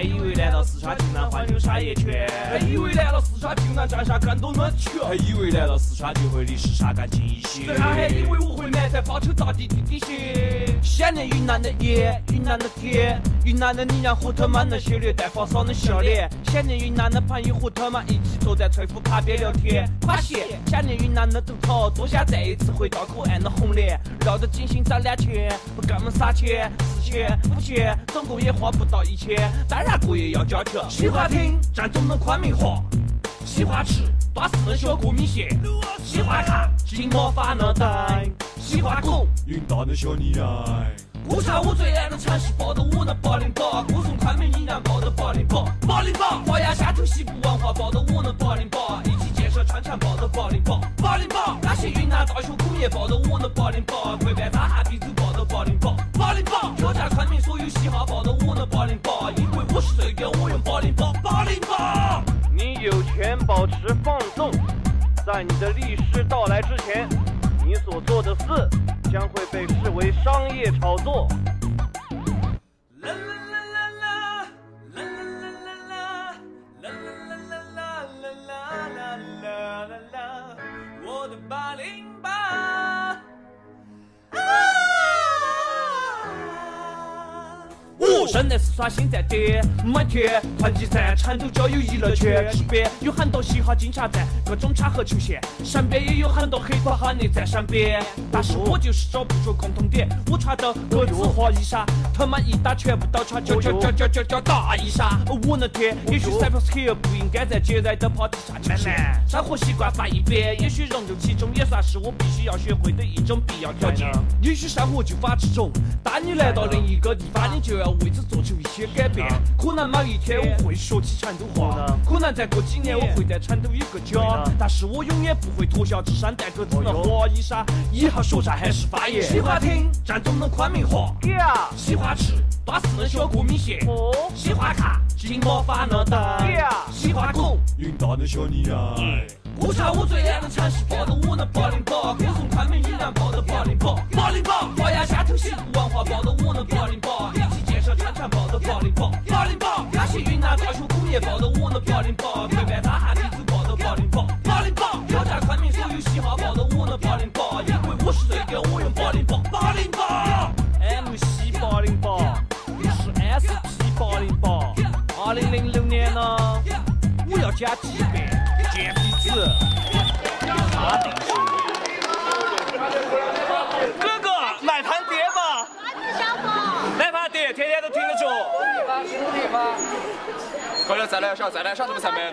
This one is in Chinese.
还以为来到四川听到话就耍一圈还以为四川，竟然占下更多暖气。还以为来了四川就会历史沙干净一些。最后还以为我会埋在包车大地地底鞋。想念云南的夜，云南的天，云南的你让胡特曼的血略带发烧的笑脸。想念云南的朋友胡特曼，一起坐在翠湖旁边聊天。发现想念云南的头头，多想再一次回到可爱的红莲。绕着金星攒两千，不干么三千，四千五千，总共也花不到一千。当然过夜要交钱。喜欢听正宗的昆明话，喜欢吃巴适的小锅米线，喜欢看金毛发了呆，喜欢拱云大的小女孩。歌唱我最爱的城市，抱着我的八零八，歌颂昆明依然抱着八零八，八零八，发扬乡土西部文化，抱着我的八零八，一起建设川城，抱着八零八，八零八，感谢云南大学工业，抱着我的八零八，国办张汉鼻祖，抱着八零八，八零八，挑战昆明所有嘻哈，抱着我的八零八，因为我是最屌，保持放纵，在你的律师到来之前，你所做的事将会被视为商业炒作。我生在四川，心在点，每天团聚在成都郊游娱乐圈，这边有很多嘻哈警察在各种场合出现，身边也有很多黑怕喊你在身边，但是我就是找不出共同点，我穿着格子花衣裳，他们一打全部倒穿，叫叫叫叫叫叫大衣裳。我那天也许 Cypress Hill 不应该在节日的 party 上出现，生活习惯放一边，也许融入其中也算是我必须要学会的一种必要条件。也许生活就法这种，当你来到另一个地方，你就要为此做出一些改变。可能某一天我会说起成都话，可能再过几年我会在成都有个家，但是我永远不会脱下这身带格子的花衣裳。以后说唱还是方言。喜欢听正宗的昆明话，喜欢吃巴适的小锅米线，喜欢看金毛发了灯，喜欢拱云大的小女孩。歌唱我最爱的城市，抱着我的八零八，歌颂昆明依然抱着八零八，八零八，发扬乡土西部文化，抱着我的八零八，一起建设川城，抱着八零八，八零八，感谢云南大学工业，抱着我的八零八，国办张汉鼻祖，抱着八零八，八零八，挑战昆明所有嘻哈，抱着我的八零八，因为我是最屌，我用八零八，八零八，MC 八零八，是 SP 八零八，二零零六年呢，我要减几百。子，哥哥买盘碟吧。小。来盘碟，天天都听得住。快来，再来上，再来上，怎么才没？